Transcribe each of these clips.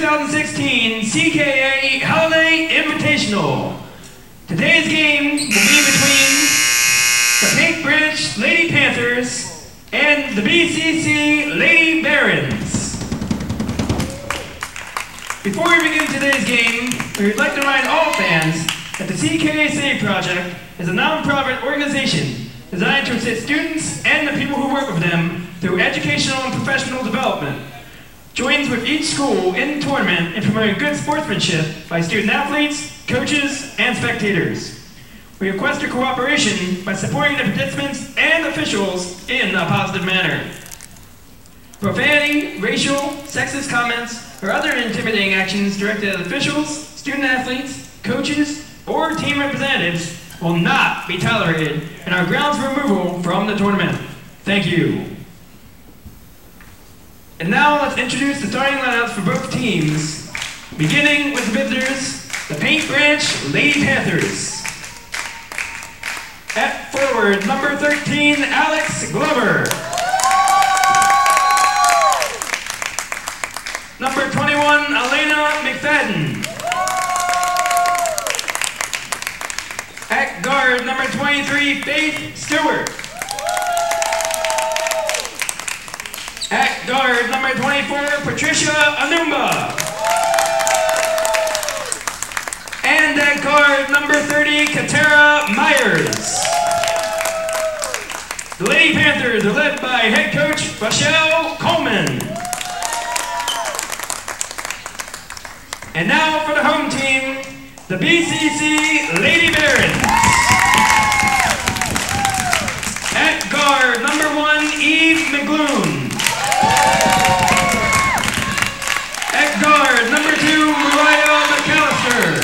2016 CKA Holiday Invitational. Today's game will be between the Paint Branch Lady Panthers and the BCC Lady Barons. Before we begin today's game, we would like to remind all fans that the CKA Project is a non-profit organization designed to assist students and the people who work with them through educational and professional development. Joins with each school in the tournament in promoting good sportsmanship by student athletes, coaches, and spectators. We request your cooperation by supporting the participants and officials in a positive manner. Profanity, racial, sexist comments, or other intimidating actions directed at officials, student athletes, coaches, or team representatives will not be tolerated and are grounds for removal from the tournament. Thank you. And now let's introduce the starting lineups for both teams, beginning with the visitors, the Paint Branch Lady Panthers. At forward, number 13, Alex Glover. Number 21, Elena McFadden. At guard, number 23, Faith Stewart. Guard, number 24, Patricia Anumba. And at guard, number 30, Katara Myers. The Lady Panthers are led by head coach Rochelle Coleman. And now for the home team, the BCC Lady Barons. At guard, number one, Eve McGloon. Guard, number two, Mariah McAllister.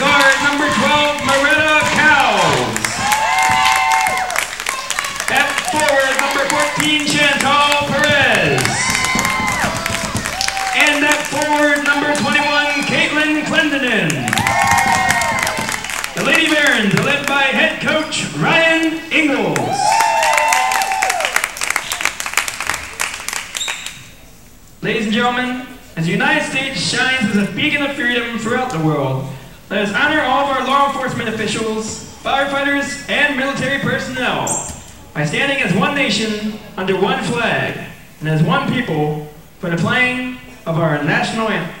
Guard, number 12, Moretta Cowles. Forward, number 14, Chantal Perez. And forward, number 21, Caitlin Clendenin. The Lady Barons led by head coach Ryan Ingalls. Ladies and gentlemen, as the United States shines as a beacon of freedom throughout the world, let us honor all of our law enforcement officials, firefighters, and military personnel by standing as one nation under one flag and as one people for the playing of our national anthem.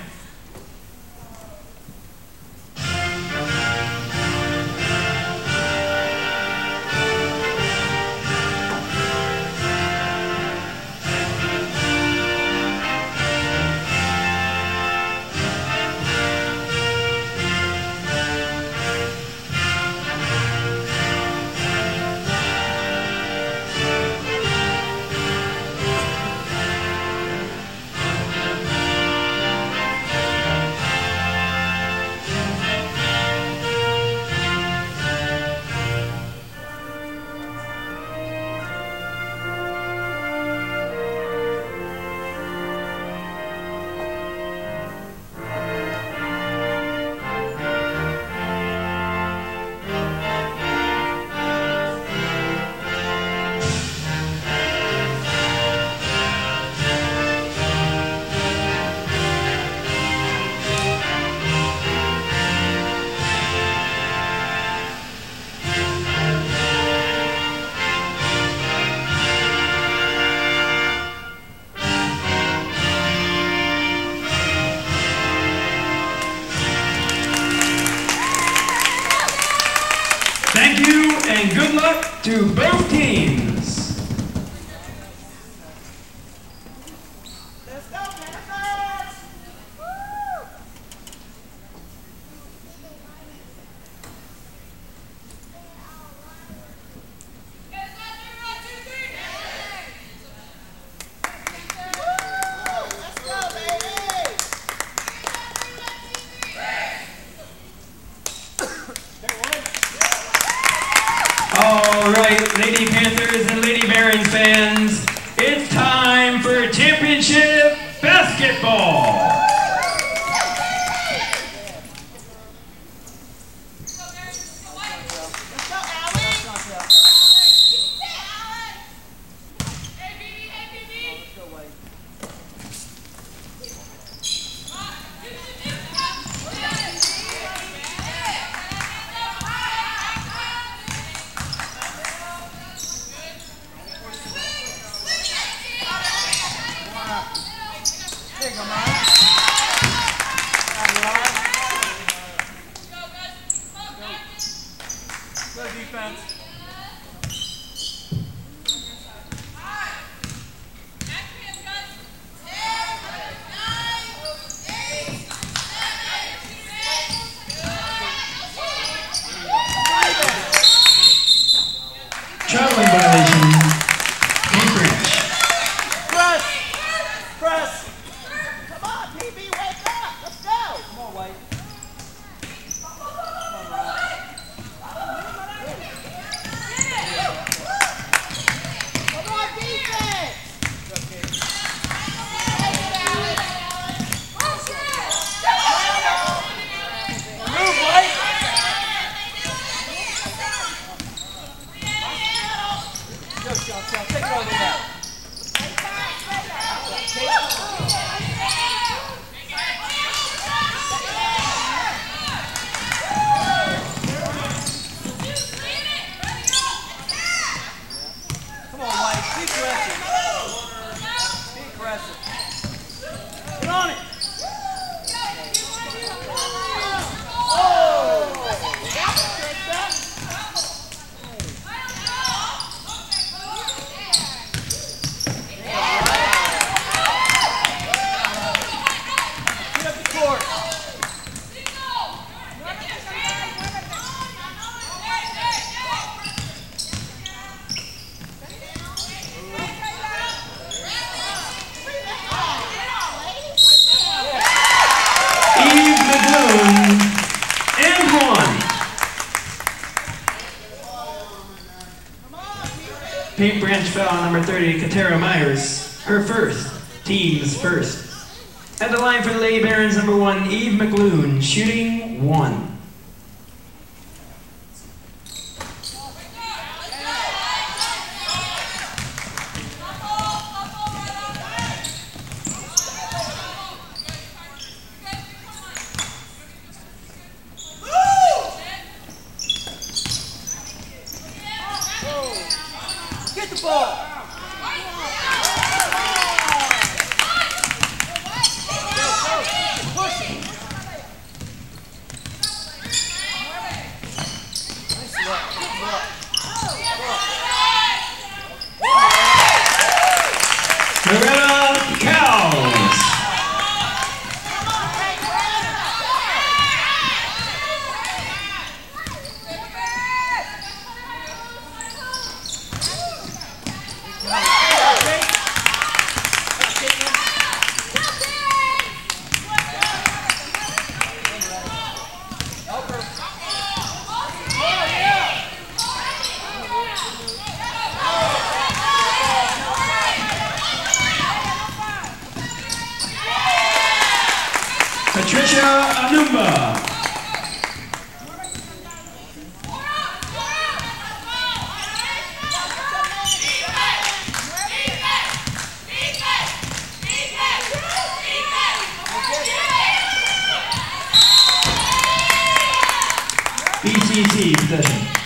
Banking. And fans, foul number 30, Katera Myers. Her first. Team's first. At the line for the Lady Barons, number one, Eve McLoon, shooting one. Get the ball. Push it. Nice look. Good look. Loretta Cowles. Patricia Anumba. BCC possession.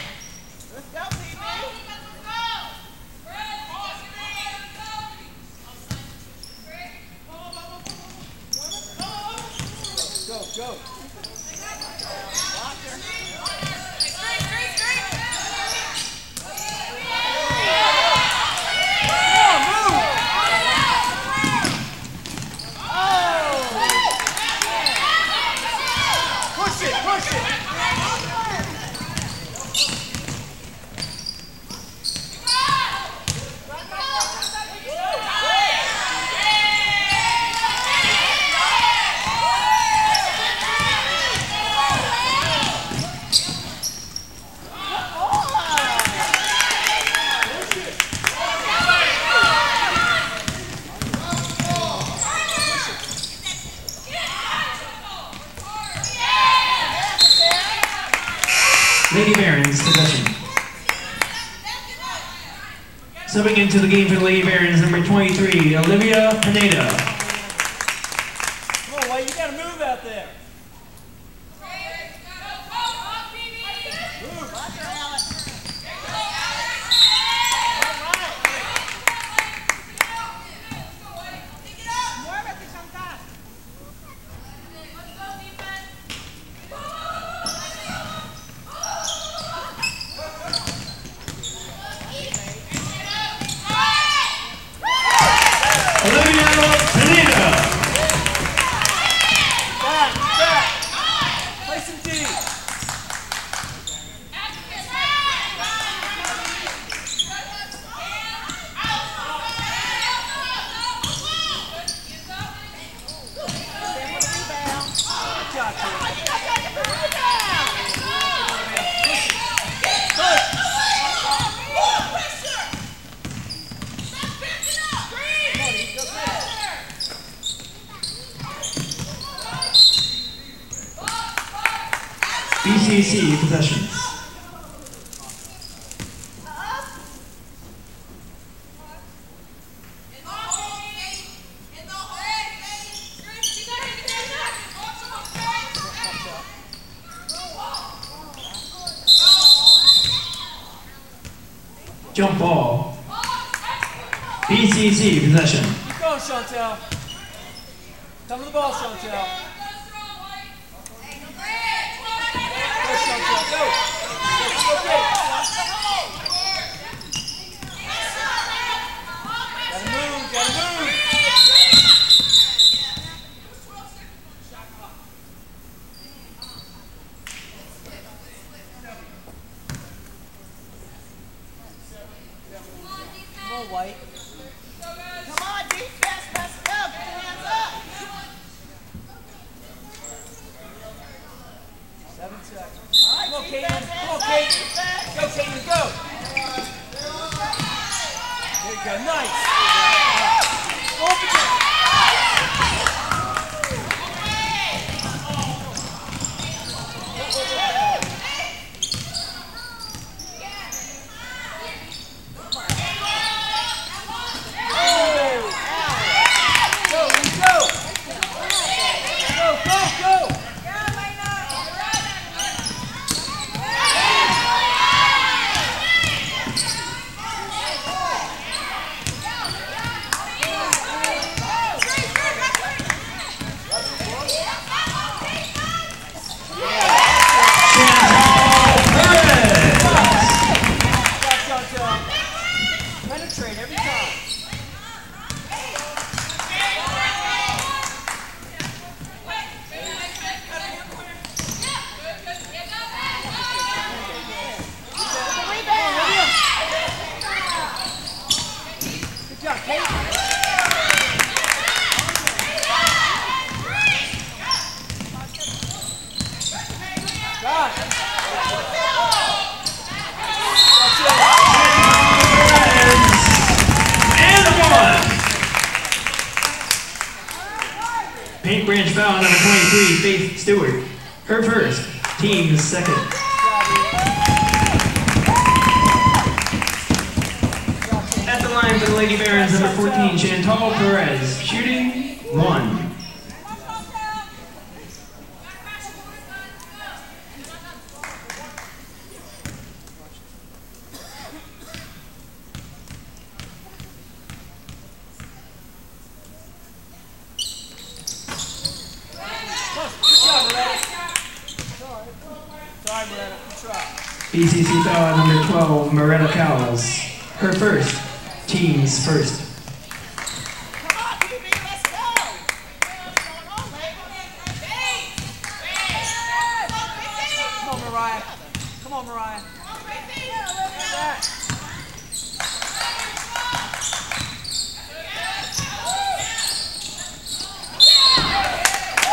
Subbing into the game for the Lady Barons, number 23, Olivia Pineda. BCC possession. Jump ball. BCC possession. Keep going, Chantel. Come to the ball, Chantel. Vai, São Paulo. 23, Faith Stewart. Her first, team second. At the line for the Lady Barons, number 14, Chantal Perez. Shooting one. BCC foul number 12, Moretta Cowles. Her first, team's first.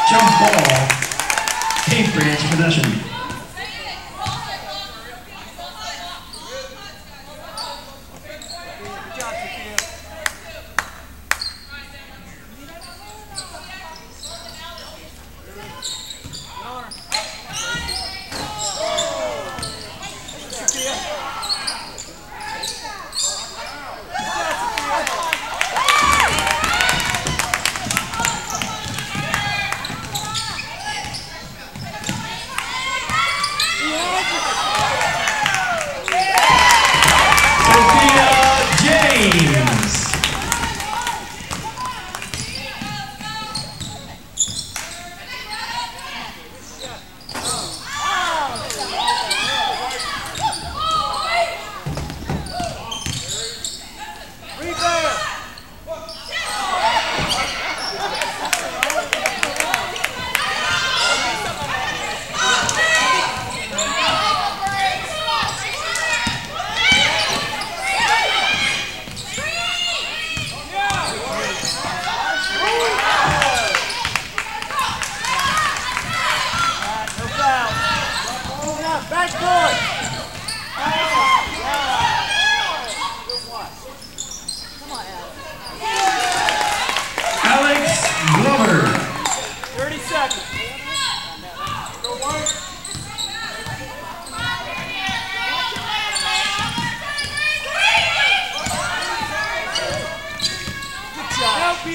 Jump ball. Paint Branch possession. Santinho!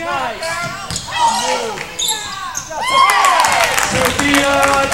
Nice. Sophia.